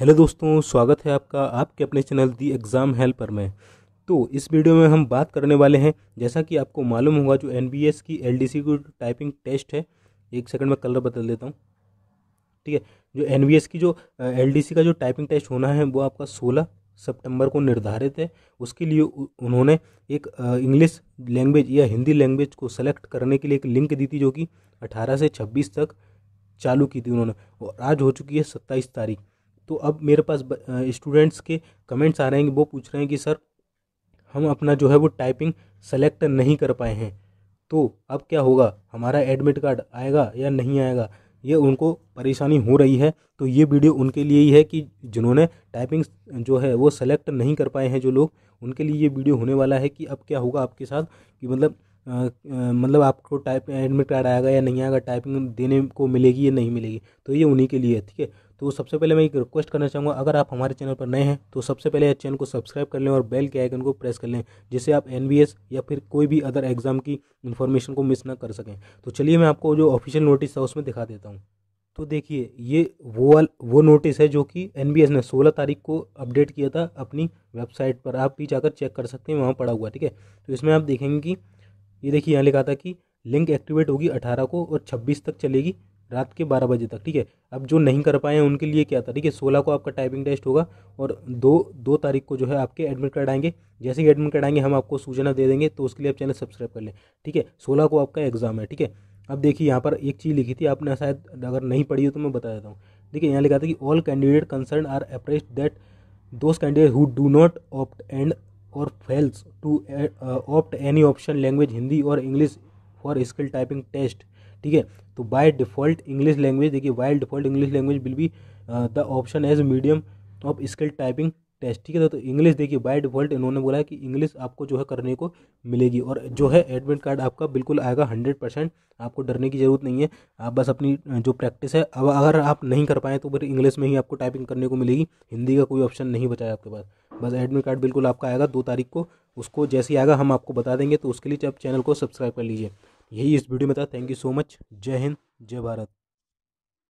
Hello दोस्तों, स्वागत है आपका आपके अपने चैनल दी एग्ज़ाम हेल्पर में। तो इस वीडियो में हम बात करने वाले हैं, जैसा कि आपको मालूम होगा जो एनबीएस की एल की टाइपिंग टेस्ट है। एक सेकंड में कलर बदल देता हूँ। ठीक है, जो एनबीएस की जो एलडीसी का जो टाइपिंग टेस्ट होना है, वो आपका सोलह सितंबर को निर्धारित है। उसके लिए उन्होंने एक इंग्लिश लैंग्वेज या हिंदी लैंग्वेज को सेलेक्ट करने के लिए एक लिंक दी थी, जो कि 18 से 26 तक चालू की थी उन्होंने। और आज हो चुकी है सत्ताईस तारीख। तो अब मेरे पास स्टूडेंट्स के कमेंट्स आ रहे हैं वो पूछ रहे हैं कि, सर, हम अपना जो है वो टाइपिंग सेलेक्ट नहीं कर पाए हैं। तो अब क्या होगा? हमारा एडमिट कार्ड आएगा या नहीं आएगा? ये उनको परेशानी हो रही है। तो ये वीडियो उनके लिए ही है कि जिन्होंने टाइपिंग जो है वो सेलेक्ट नहीं कर पाए हैं जो लोग, उनके लिए ये वीडियो होने वाला है कि अब क्या होगा आपके साथ? कि मतलब मतलब आपको टाइप एडमिट कार्ड आएगा या नहीं आएगा? टाइपिंग देने को मिलेगी या नहीं मिलेगी? तो ये उन्हीं के लिए है, ठीक है? तो सबसे पहले मैं एक रिक्वेस्ट करना चाहूँगा, अगर आप हमारे चैनल पर नए हैं तो सबसे पहले चैनल को सब्सक्राइब कर लें और बेल के आइकन को प्रेस कर लें, जिससे आप एन या फिर कोई भी अदर एग्ज़ाम की इन्फॉर्मेशन को मिस ना कर सकें। तो चलिए मैं आपको जो ऑफिशियल नोटिस था उसमें दिखा देता हूँ। तो देखिए, ये वो वो नोटिस है जो कि एन ने सोलह तारीख को अपडेट किया था अपनी वेबसाइट पर। आप भी जाकर चेक कर सकते हैं, वहाँ पड़ा हुआ ठीक है? तो इसमें आप देखेंगे कि, ये देखिए यहाँ लिखा था कि लिंक एक्टिवेट होगी अठारह को और छब्बीस तक चलेगी। रात के बारह बजे तक, ठीक है? अब जो नहीं कर पाए हैं, उनके लिए क्या था? ठीक है, सोलह को आपका टाइपिंग टेस्ट होगा और दो दो तारीख को जो है आपके एडमिट कार्ड आएँगे। जैसे ही एडमिट कार्ड आएँगे, हम आपको सूचना दे देंगे तो उसके लिए आप चैनल सब्सक्राइब कर लें, ठीक है? सोलह को आपका एग्ज़ाम है, ठीक है? अब देखिए, यहाँ पर एक चीज़ लिखी थी, आपने शायद अगर नहीं पढ़ी हो तो मैं बता देता हूँ। देखिए, यहाँ लिखा था कि all candidate concern are apprised that those candidate who do not opt and और fails to opt any option language Hindi और English for skill typing test ठीक है? तो बाय डिफ़ॉल्ट इंग्लिश लैंग्वेज देखिए by default English language will be the option as medium of skill typing test ठीक है? तो English देखिए by default इन्होंने बोला है कि इंग्लिश आपको जो है करने को मिलेगी और जो है एडमिट कार्ड आपका बिल्कुल आएगा हंड्रेड परसेंट आपको डरने की ज़रूरत नहीं है। आप बस अपनी जो प्रैक्टिस है, अब अगर आप नहीं कर पाए तो फिर इंग्लिश में ही आपको टाइपिंग करने को मिलेगी। हिंदी का कोई ऑप्शन नहीं बचा है आपके पास। बस एडमिट कार्ड बिल्कुल आपका आएगा, दो तारीख को उसको जैसे ही आएगा हम आपको बता देंगे तो उसके लिए आप चैनल को सब्सक्राइब कर लीजिए। यही इस वीडियो में था। थैंक यू सो मच जय हिंद जय भारत।